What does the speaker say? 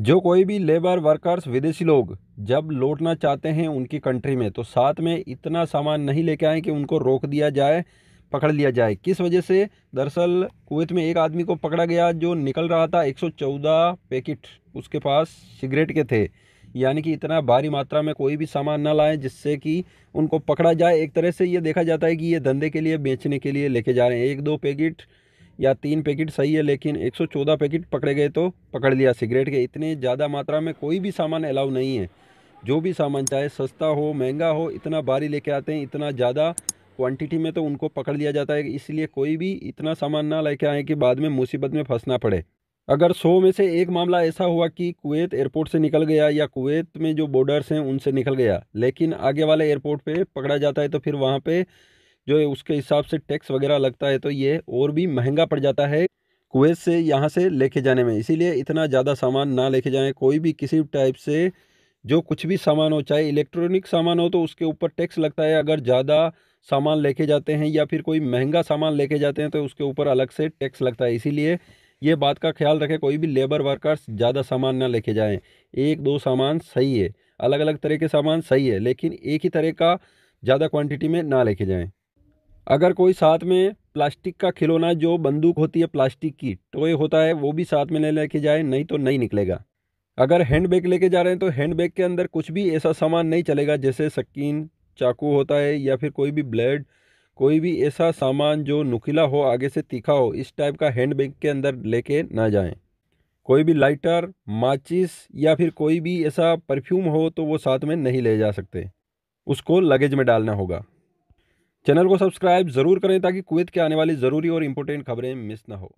जो कोई भी लेबर वर्कर्स, विदेशी लोग जब लौटना चाहते हैं उनकी कंट्री में तो साथ में इतना सामान नहीं लेके आए कि उनको रोक दिया जाए, पकड़ लिया जाए। किस वजह से? दरअसल, कुवैत में एक आदमी को पकड़ा गया जो निकल रहा था 114 पैकेट उसके पास सिगरेट के थे। यानी कि इतना भारी मात्रा में कोई भी सामान ना लाएँ, जिससे कि उनको पकड़ा जाए। एक तरह से ये देखा जाता है कि ये धंधे के लिए, बेचने के लिए लेके जा रहे हैं। एक दो पैकेट या तीन पैकेट सही है, लेकिन 114 पैकेट पकड़े गए तो पकड़ लिया। सिगरेट के इतने ज़्यादा मात्रा में कोई भी सामान अलाउ नहीं है। जो भी सामान चाहे, सस्ता हो, महँगा हो, इतना भारी लेके आते हैं, इतना ज़्यादा क्वांटिटी में तो उनको पकड़ लिया जाता है। इसलिए कोई भी इतना सामान ना लेके आए कि बाद में मुसीबत में फंसना पड़े। अगर सौ में से एक मामला ऐसा हुआ कि कुवैत एयरपोर्ट से निकल गया या कुवैत में जो बॉर्डर्स हैं, उनसे निकल गया, लेकिन आगे वाले एयरपोर्ट पे पकड़ा जाता है तो फिर वहाँ पे जो है उसके हिसाब से टैक्स वगैरह लगता है तो ये और भी महँगा पड़ जाता है कुवैत से यहाँ से लेके जाने में। इसीलिए इतना ज़्यादा सामान ना लेके जाएँ, कोई भी किसी टाइप से जो कुछ भी सामान हो, चाहे इलेक्ट्रॉनिक सामान हो तो उसके ऊपर टैक्स लगता है। अगर ज़्यादा सामान लेके जाते हैं या फिर कोई महँगा सामान लेके जाते हैं तो उसके ऊपर अलग से टैक्स लगता है। इसीलिए ये बात का ख्याल रखें, कोई भी लेबर वर्कर्स ज़्यादा सामान ना लेके जाएँ। एक दो सामान सही है अलग अलग तरह के सामान सही है, लेकिन एक ही तरह का ज़्यादा क्वांटिटी में ना लेके जाएँ। अगर कोई साथ में प्लास्टिक का खिलौना, जो बंदूक होती है प्लास्टिक की टॉय होता है, वो भी साथ में ले लेके जाए, नहीं तो नहीं निकलेगा। अगर हैंड बैग लेके जा रहे हैं तो हैंड बैग के अंदर कुछ भी ऐसा सामान नहीं चलेगा, जैसे सकीन चाकू होता है, या फिर कोई भी ब्लेड, कोई भी ऐसा सामान जो नुकीला हो, आगे से तीखा हो, इस टाइप का हैंड बैग के अंदर लेके ना जाएँ। कोई भी लाइटर, माचिस, या फिर कोई भी ऐसा परफ्यूम हो तो वो साथ में नहीं ले जा सकते। उसको लगेज में डालना होगा। चैनल को सब्सक्राइब ज़रूर करें ताकि कुवैत के आने वाली ज़रूरी और इम्पोर्टेंट खबरें मिस ना हो।